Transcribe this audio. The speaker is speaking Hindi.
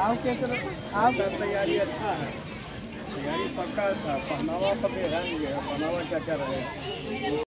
आओ क्या करो? आओ तैयारी अच्छा है। तैयारी सबका अच्छा पहनावा तो ध्यान दिए पहनावा क्या क्या रहेगा